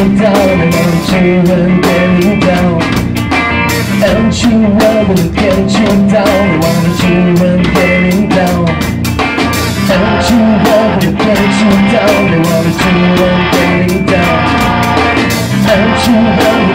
getting down And you will get you down Want you and getting down And you will get you down want you and getting down And you will get you